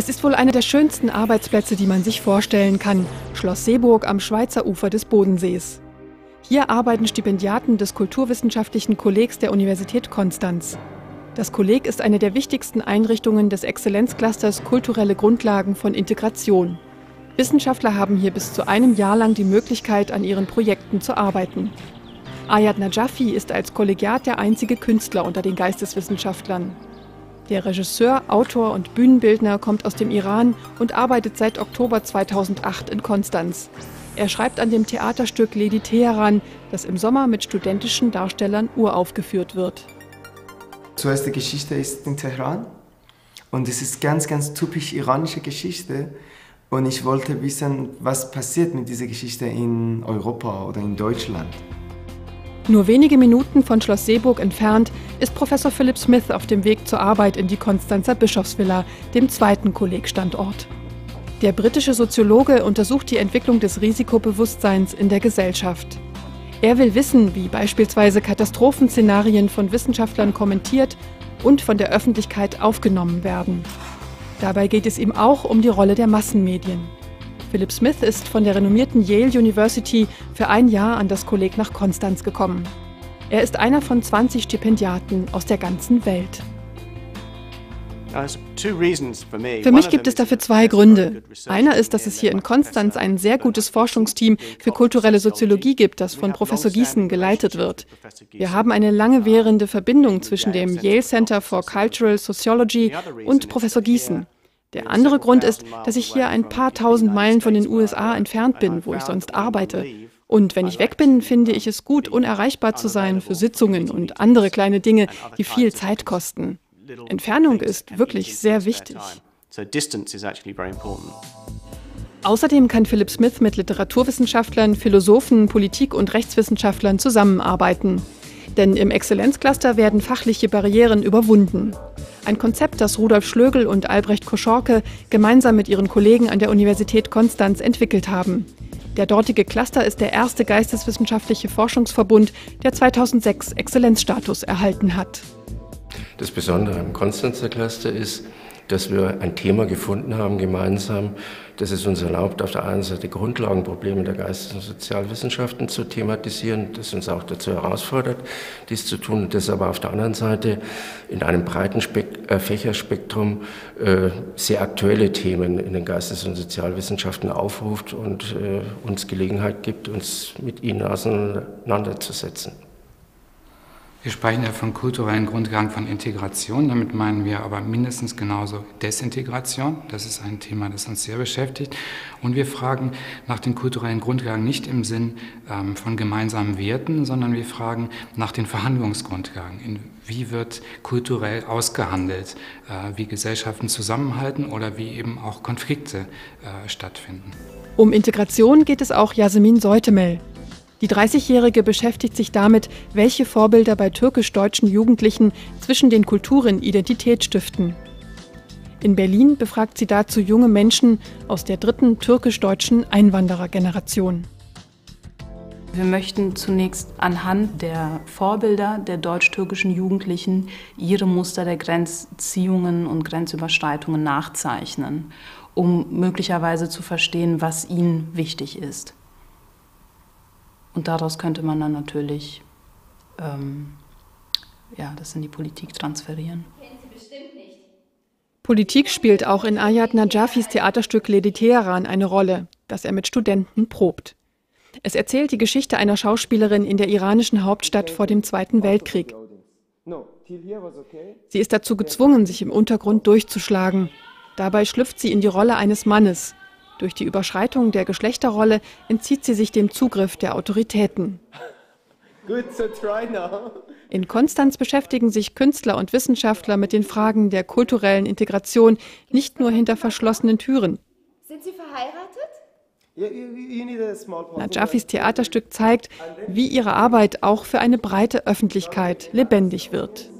Es ist wohl einer der schönsten Arbeitsplätze, die man sich vorstellen kann. Schloss Seeburg am Schweizer Ufer des Bodensees. Hier arbeiten Stipendiaten des Kulturwissenschaftlichen Kollegs der Universität Konstanz. Das Kolleg ist eine der wichtigsten Einrichtungen des Exzellenzclusters Kulturelle Grundlagen von Integration. Wissenschaftler haben hier bis zu einem Jahr lang die Möglichkeit, an ihren Projekten zu arbeiten. Ayat Najafi ist als Kollegiat der einzige Künstler unter den Geisteswissenschaftlern. Der Regisseur, Autor und Bühnenbildner kommt aus dem Iran und arbeitet seit Oktober 2008 in Konstanz. Er schreibt an dem Theaterstück Lady Teheran, das im Sommer mit studentischen Darstellern uraufgeführt wird. Zuerst die Geschichte ist in Teheran und es ist ganz, ganz typisch iranische Geschichte. Und ich wollte wissen, was passiert mit dieser Geschichte in Europa oder in Deutschland. Nur wenige Minuten von Schloss Seeburg entfernt ist Professor Philip Smith auf dem Weg zur Arbeit in die Konstanzer Bischofsvilla, dem zweiten Kollegstandort. Der britische Soziologe untersucht die Entwicklung des Risikobewusstseins in der Gesellschaft. Er will wissen, wie beispielsweise Katastrophenszenarien von Wissenschaftlern kommentiert und von der Öffentlichkeit aufgenommen werden. Dabei geht es ihm auch um die Rolle der Massenmedien. Philip Smith ist von der renommierten Yale University für ein Jahr an das Kolleg nach Konstanz gekommen. Er ist einer von 20 Stipendiaten aus der ganzen Welt. Für mich gibt es dafür zwei Gründe. Einer ist, dass es hier in Konstanz ein sehr gutes Forschungsteam für kulturelle Soziologie gibt, das von Professor Gießen geleitet wird. Wir haben eine lange währende Verbindung zwischen dem Yale Center for Cultural Sociology und Professor Gießen. Der andere Grund ist, dass ich hier ein paar tausend Meilen von den USA entfernt bin, wo ich sonst arbeite. Und wenn ich weg bin, finde ich es gut, unerreichbar zu sein für Sitzungen und andere kleine Dinge, die viel Zeit kosten. Entfernung ist wirklich sehr wichtig. Außerdem kann Philip Smith mit Literaturwissenschaftlern, Philosophen, Politik- und Rechtswissenschaftlern zusammenarbeiten. Denn im Exzellenzcluster werden fachliche Barrieren überwunden. Ein Konzept, das Rudolf Schlögel und Albrecht Koschorke gemeinsam mit ihren Kollegen an der Universität Konstanz entwickelt haben. Der dortige Cluster ist der erste geisteswissenschaftliche Forschungsverbund, der 2006 Exzellenzstatus erhalten hat. Das Besondere am Konstanzer Cluster ist, dass wir ein Thema gefunden haben gemeinsam, das es uns erlaubt, auf der einen Seite Grundlagenprobleme der Geistes- und Sozialwissenschaften zu thematisieren, das uns auch dazu herausfordert, dies zu tun, und das aber auf der anderen Seite in einem breiten Spek äh, Fächerspektrum äh, sehr aktuelle Themen in den Geistes- und Sozialwissenschaften aufruft und äh, uns Gelegenheit gibt, uns mit ihnen auseinanderzusetzen. Wir sprechen ja von kulturellen Grundlagen von Integration. Damit meinen wir aber mindestens genauso Desintegration. Das ist ein Thema, das uns sehr beschäftigt. Und wir fragen nach den kulturellen Grundlagen nicht im Sinn ähm, von gemeinsamen Werten, sondern wir fragen nach den Verhandlungsgrundlagen. Wie wird kulturell ausgehandelt, äh, wie Gesellschaften zusammenhalten oder wie eben auch Konflikte äh, stattfinden. Um Integration geht es auch Yasemin Seutemel. Die 30-Jährige beschäftigt sich damit, welche Vorbilder bei türkisch-deutschen Jugendlichen zwischen den Kulturen Identität stiften. In Berlin befragt sie dazu junge Menschen aus der dritten türkisch-deutschen Einwanderergeneration. Wir möchten zunächst anhand der Vorbilder der deutsch-türkischen Jugendlichen ihre Muster der Grenzziehungen und Grenzüberschreitungen nachzeichnen, um möglicherweise zu verstehen, was ihnen wichtig ist. Und daraus könnte man dann natürlich ähm, ja, das in die Politik transferieren. Politik spielt auch in Ayat Najafis Theaterstück Lady Teheran eine Rolle, das er mit Studenten probt. Es erzählt die Geschichte einer Schauspielerin in der iranischen Hauptstadt vor dem Zweiten Weltkrieg. Sie ist dazu gezwungen, sich im Untergrund durchzuschlagen. Dabei schlüpft sie in die Rolle eines Mannes, durch die Überschreitung der Geschlechterrolle entzieht sie sich dem Zugriff der Autoritäten. In Konstanz beschäftigen sich Künstler und Wissenschaftler mit den Fragen der kulturellen Integration nicht nur hinter verschlossenen Türen. Sind Sie verheiratet? Najafis Theaterstück zeigt, wie ihre Arbeit auch für eine breite Öffentlichkeit lebendig wird.